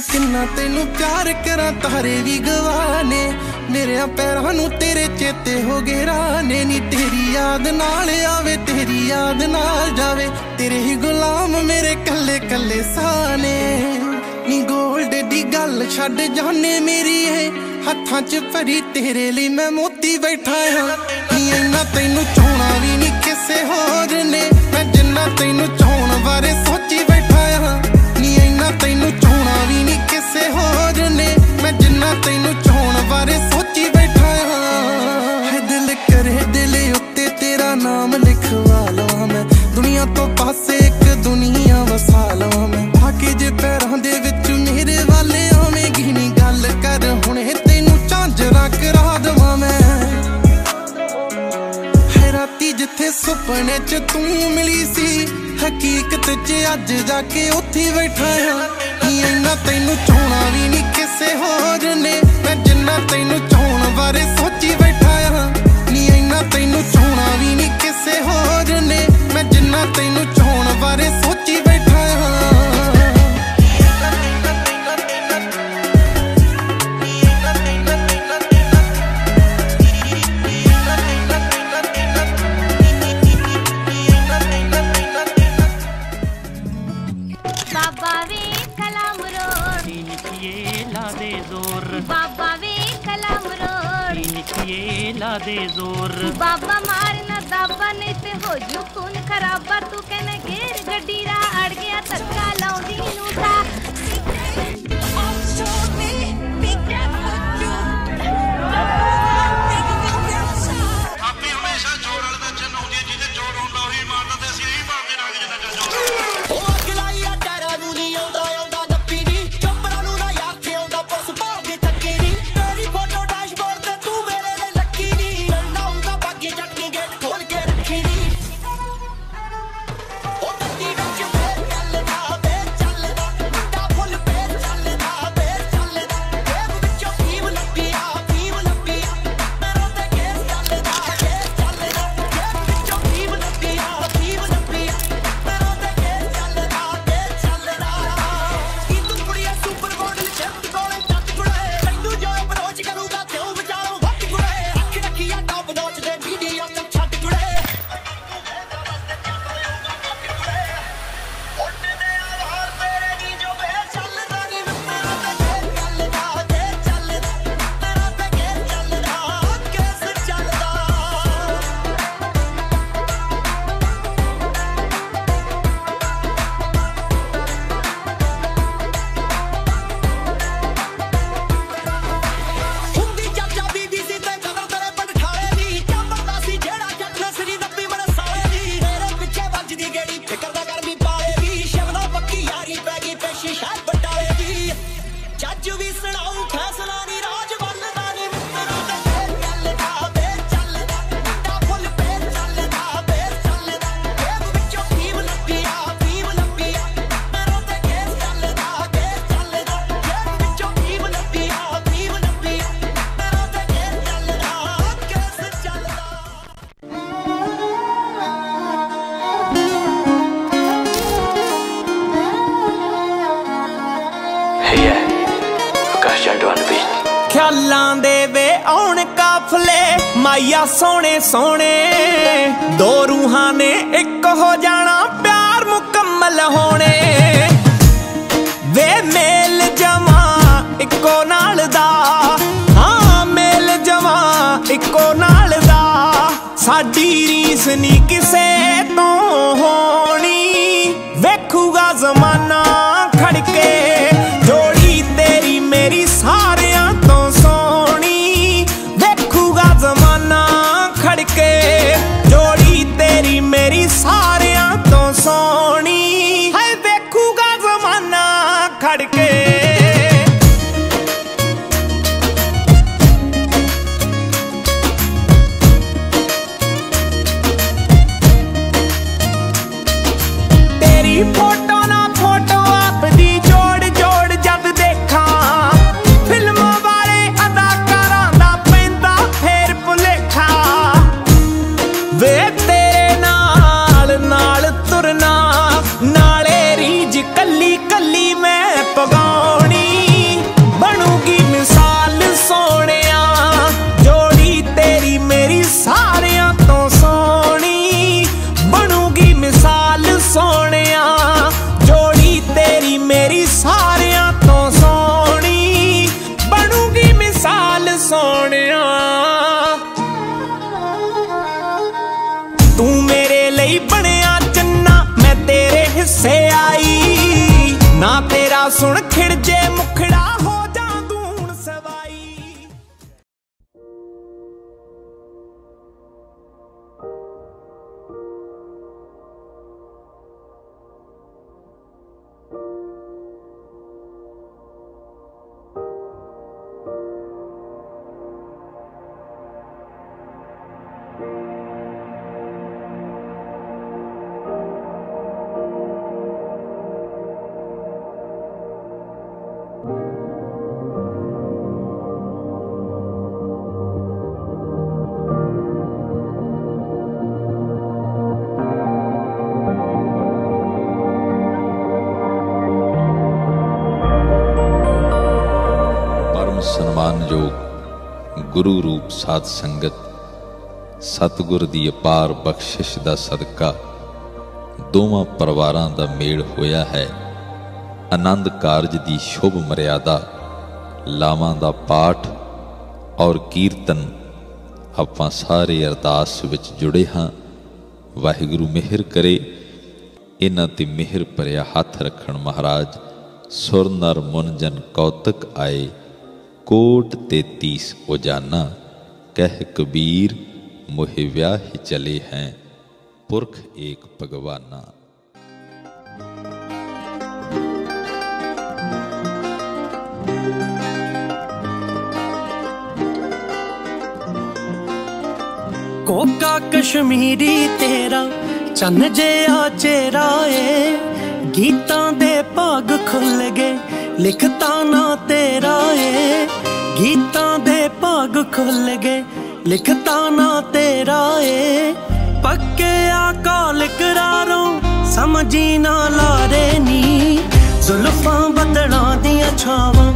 ਕਿੰਨਾ ਤੈਨੂੰ ਪਿਆਰ ਕਰਾਂ, ਤਾਰੇ ਵੀ ਗਵਾਨੇ। ਮੇਰੇ ਪੈਰਾਂ ਨੂੰ ਤੇਰੇ ਚੇਤੇ ਹੋ ਗਏ ਰਾਨੇ। ਨੀ ਤੇਰੀ ਯਾਦ ਨਾਲ ਆਵੇ, ਤੇਰੀ ਯਾਦ ਨਾਲ ਜਾਵੇ। ਤੇਰੇ ਹੀ ਗੁਲਾਮ ਮੇਰੇ ਕੱਲੇ ਕੱਲੇ ਸਾਨੇ। ਨੀ ਗੋਲਡ ਦੀ ਗੱਲ ਛੱਡ ਜਾਣੇ ਮੇਰੀ ਏ ਹੱਥਾਂ 'ਚ ਭਰੀ ਤੇਰੇ ਲਈ ਮੈਂ ਮੋਤੀ ਬੈਠਾ ਹਾਂ ਨੀ ਇੰਨਾ ਤੈਨੂੰ ਚਾਹਣਾ ਵੀ ਨੀ ਕਿਸੇ ਹੋਰ ਨੇ। ਮੈਂ ਜਿੰਨਾ ਤੈਨੂੰ ਚੋਣ ਬਾਰੇ ਸੋਚੀ ਬੈਠਾ ਹਾਂ ਨੀ ਇੰਨਾ ਤੈਨੂੰ ਮੈਂ ਤੈਨੂੰ ਚਾਹਣ ਬਾਰੇ ਸੋਚੀ ਬੈਠਾ ਹੈ। ਦਿਲ ਕਰੇ ਦਿਲ ਉੱਤੇ ਤੇਰਾ ਨਾਮ ਲਿਖਵਾ ਲਵਾਂ ਮੈਂ। ਦੁਨੀਆ ਤੋਂ ਪਾਸੇ ਇੱਕ ਦੁਨੀਆ ਵਸਾ ਲਵਾਂ ਮੈਂ। ਆ ਕੇ ਜੇ ਪੈਰਾਂ ਦੇ ਵਿੱਚ ਮੇਰੇ ਵਾਲੇ ਆਵੇਂਗੀ ਨਹੀਂ ਗੱਲ ਕਰ, ਹੁਣੇ ਤੈਨੂੰ ਝਾਂਜਰਾ ਕਰਾ ਦਵਾਂ ਮੈਂ। ਹੈ ਰਾਤੀ ਜਿੱਥੇ ਸੁਪਨੇ 'ਚ ਤੂੰ ਮਿਲੀ ਸੀ, ਹਕੀਕਤ 'ਚ ਅੱਜ ਜਾ ਕੇ ਉੱਥੇ ਬੈਠਾ ਹਾਂ। ਇੰਨਾ ਤੈਨੂੰ ਚਾਹਣਾ ਵੀ ਨਹੀਂ ਕਿਸੇ ਹੋਰ ਨੇ। ਮੈਂ ਜਿੰਨਾ ਤੈਨੂੰ ਨਿਕੀਏ ਦੇ ਜ਼ੋਰ। ਬਾਬਾ ਮਾਰਨਾ ਦਾਬਾ ਨਹੀਂ ਤੇ ਹੋ ਜੂ ਖੂਨ ਖਰਾਬਾ। ਤੂੰ ਕਹਿੰਦਾ ਗੇਰ ਗੱਡੀ ਰਾ, ਅੜ ਗਿਆ, ਧੱਕਾ ਲਾਉਂਦੀ ਨੂੰ ਤਾਂ। it all cause ਖਿਆਲਾਂ ਦੇ ਵੇ ਆਉਣ ਕਾਫਲੇ, ਮਾਇਆ ਸੋਹਣੇ ਸੋਹਣੇ। ਦੋ ਰੂਹਾਂ ਨੇ ਇੱਕ ਹੋ ਜਾਣਾ ਪਿਆਰ ਮੁਕੰਮਲ ਹੋਣੇ। ਵੇ ਮੇਲ ਜਮਾ ਇੱਕੋ ਨਾਲ ਦਾ। ਹਾਂ, ਮੇਲ ਜਮਾ ਇੱਕੋ ਨਾਲ ਦਾ। ਸਾਡੀ ਰੀਸ ਨਹੀਂ ਕਿਸੇ ਸੁਣ ਖਿੜ ਜੇ ਮੁਖੜਾ ਹੋ ਸਨਮਾਨਯੋਗ ਗੁਰੂ ਰੂਪ ਸਾਧ ਸੰਗਤ, ਸਤਿਗੁਰ ਦੀ ਅਪਾਰ ਬਖਸ਼ਿਸ਼ ਦਾ ਸਦਕਾ ਦੋਵਾਂ ਪਰਿਵਾਰਾਂ ਦਾ ਮੇਲ ਹੋਇਆ ਹੈ। ਆਨੰਦ ਕਾਰਜ ਦੀ ਸ਼ੁਭ ਮਰਿਆਦਾ, ਲਾਵਾਂ ਦਾ ਪਾਠ ਔਰ ਕੀਰਤਨ ਆਪਾਂ ਸਾਰੇ ਅਰਦਾਸ ਵਿੱਚ ਜੁੜੇ ਹਾਂ। ਵਾਹਿਗੁਰੂ ਮਿਹਰ ਕਰੇ। ਇਹਨਾਂ ਤੇ ਮਿਹਰ ਭਰਿਆ ਹੱਥ ਰੱਖਣ ਮਹਾਰਾਜ, ਸੁਰ ਨਰ ਮੁਨ ਜਨ ਕੌਤਕ ਆਏ। ਕੋਟ ਤੇਤੀਸ ਉਜਾਨਾ ਕਹਿ ਕਬੀਰ ਮੋਹਿ ਵਿਆਹ ਚਲੇ ਹੈ ਪੁਰਖ ਏਕ ਭਗਵਾਨਾ ਕੋਕਾ ਕਸ਼ਮੀਰੀ ਤੇਰਾ ਚੰਨ ਜਿਹਾ ਚਿਹਰਾ ਏ ਗੀਤਾਂ ਦੇ ਭਾਗ ਖੁੱਲ ਗਏ ਲਿਖਤਾ ਨਾ ਤੇਰਾ ਏ ਗੀਤਾਂ ਦੇ ਭਾਗ ਖੁੱਲ ਗਏ, ਲਿਖਤਾ ਨਾ ਤੇਰਾ ਏ। ਪੱਕੇ ਕਾਲ ਕਰਾਰੋਂ ਸਮਝੀ ਨਾ ਲਾਰੇ ਨੀ। ਜ਼ੁਲਫਾਂ ਬੱਦਲਾਂ ਦੀਆਂ ਛਾਵਾਂ,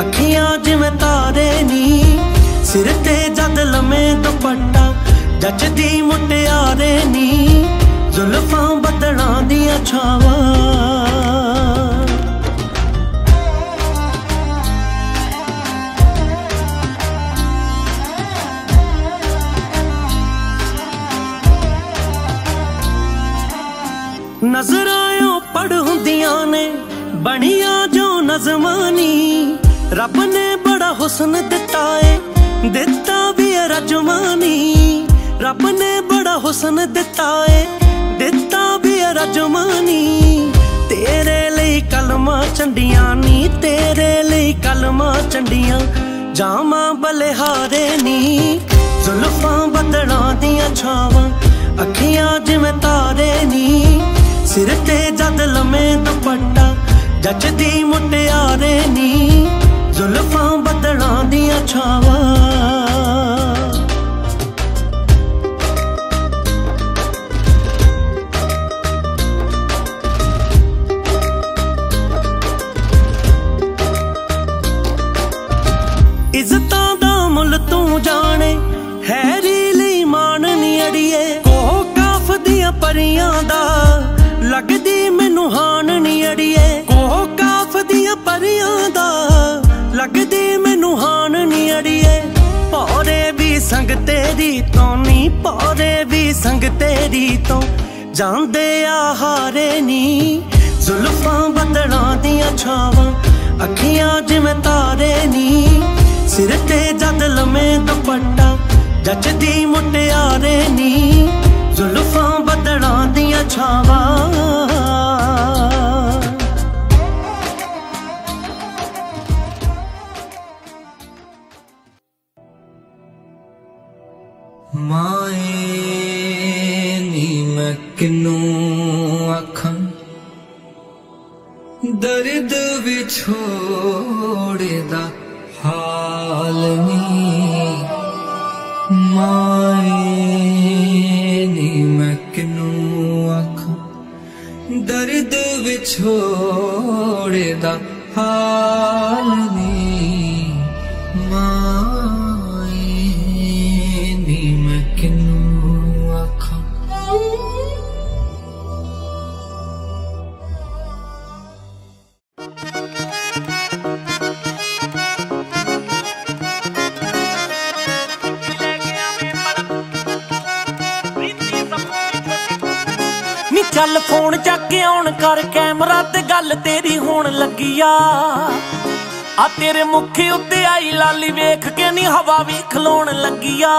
ਅੱਖੀਆਂ ਜਿਵੇਂ ਤਾਰੇ ਨੀ। ਸਿਰ ਤੇ ਜਦ ਲੰਮੇ ਦੁਪੱਟਾ ਜੱਜਦੀ ਮੁਟਿਆਰੇ ਨੀ। ਜ਼ੁਲਫਾਂ ਬੱਦਲਾਂ ਦੀਆਂ ਛਾਵਾਂ। ਬਣੀਆਂ ਜੋ ਨਜ਼ਮਾਨੀ। ਰੱਬ ਨੇ ਬੜਾ ਹੁਸਨ ਦਿੱਤਾ ਏ, ਦਿੱਤਾ ਵੀ ਰਜਮਾਨੀ। ਰੱਬ ਨੇ ਬੜਾ ਹੁਸਨ ਦਿੱਤਾ ਏ, ਦਿੱਤਾ ਵੀ ਰਜਮਾਨੀ। ਤੇਰੇ ਲਈ ਕਲਮਾਂ ਚੰਡੀਆਂ ਨੀ, ਤੇਰੇ ਲਈ ਕਲਮਾਂ ਚੰਡੀਆਂ। ਜਾਵਾਂ ਬਲਿਹਾਰੇ ਨੀ, ਜ਼ੁਲਫਾਂ ਬੱਦਲਾਂ ਦੀਆਂ ਛਾਵਾਂ, ਅੱਖੀਆਂ ਜਿਵੇਂ ਤਾਰੇ ਨੀ। ਸਿਰ ਤੇ ਜਦ ਲੰਮੇ ਦੁਪੱਟਾ ਜੱਜਦੀ ਮੁਟਿਆਰੇ ਨੀ, ਜ਼ੁਲਫਾਂ ਬੱਦਲਾਂ ਦੀਆਂ ਛਾਵਾਂ। ਇੱਜ਼ਤਾਂ ਦਾ ਮੁੱਲ ਤੂੰ ਜਾਣੇ, ਹੈਰੀ ਲਈ ਮਾਣ ਨੀ ਅੜੀਏ। ਕੋਹ ਕਾਫ ਦੀਆਂ ਪਰੀਆਂ ਦਾ, ਲੱਗਦੀ ਮੈਨੂੰ ਹਾਨ ਨੀ ਅੜੀਏ। ਪਰੀਆਂ ਦਾ ਲੱਗਦੀ ਮੈਨੂੰ ਹਾਨ ਨੀ ਅੜੀਏ। ਪੌਰੇ ਵੀ ਸੰਗ ਤੇਰੀ ਤੋਂ ਨੀ ਪੌਰੇ ਵੀ ਸੰਗ ਤੇਰੀ ਤੋਂ। ਜਾਂਦੇ ਆ ਹਾਰੇ ਨੀ। ਜ਼ੁਲਫਾਂ ਬੱਦਲਾਂ ਦੀਆਂ ਛਾਵਾਂ, ਅੱਖੀਆਂ ਜਿਵੇਂ ਤਾਰੇ ਨੀ। ਸਿਰ ਤੇ ਜਦ ਲੰਮੇ ਦੁਪੱਟਾ ਜੱਜਦੀ ਮੁਟਿਆਰੇ ਨੀ। ਜ਼ੁਲਫਾਂ ਬੱਦਲਾਂ ਦੀਆਂ ਛਾਵਾਂ। ਮਾਏ ਨੀ ਮੈਂ ਕਿਨੂੰ ਆਖਾਂ ਦਰਦ ਵਿਛੋੜੇ ਦਾ ਹਾਲ ਨੀ ਮਾਏ ਨੀ ਮੈਂ ਕਿਨੂੰ ਆਖਾਂ ਦਰਦ ਵਿਛੋੜੇ ਹਾਲ ਨੀ ਗੱਲ ਫੋਨ ਚੱਕ ਕੇ ਆਉਣ ਕਰ, ਕੈਮਰਾ ਤੇ ਗੱਲ ਤੇਰੀ ਹੋਣ ਲੱਗੀ ਆ। ਆ ਤੇਰੇ ਮੁਖ ਉੱਤੇ ਆਈ ਲਾਲੀ ਵੇਖ ਕੇ ਨੀ ਹਵਾ ਵੀ ਖਲੋਣ ਲੱਗੀ ਆ।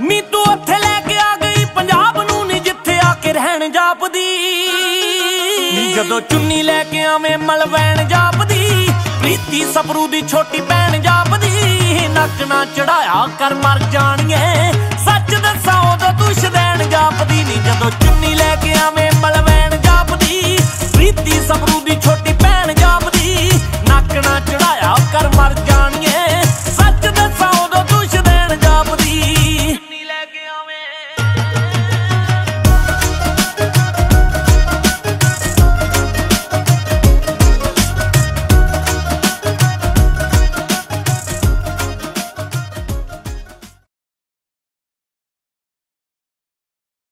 ਨੀ ਤੂੰ ਉੱਥੇ ਲੈ ਕੇ ਆ ਗਈ, ਪੰਜਾਬ ਨੂੰ ਨੀ ਜਿੱਥੇ ਆ ਕੇ ਰਹਿਣ ਜਾਪਦੀ। ਨੀ ਜਦੋਂ ਚੁੰਨੀ ਲੈ ਕੇ ਆਵੇਂ ਮਲਵੈਣ ਜਾਪਦੀ, ਪ੍ਰੀਤੀ ਸਬਰੂ ਦੀ ਛੋਟੀ ਭੈਣ ਜਾਪਦੀ, ਨੱਕ ਨਾ ਚੜਾਇਆ ਕਰ ਮਰ ਜਾਣੀਏ। ਸੱਚ ਦੱਸਾਂ ਉਦੋਂ ਤੂੰ ਸ਼ਦੈਣ ਜਾਪਦੀ। ਨੀ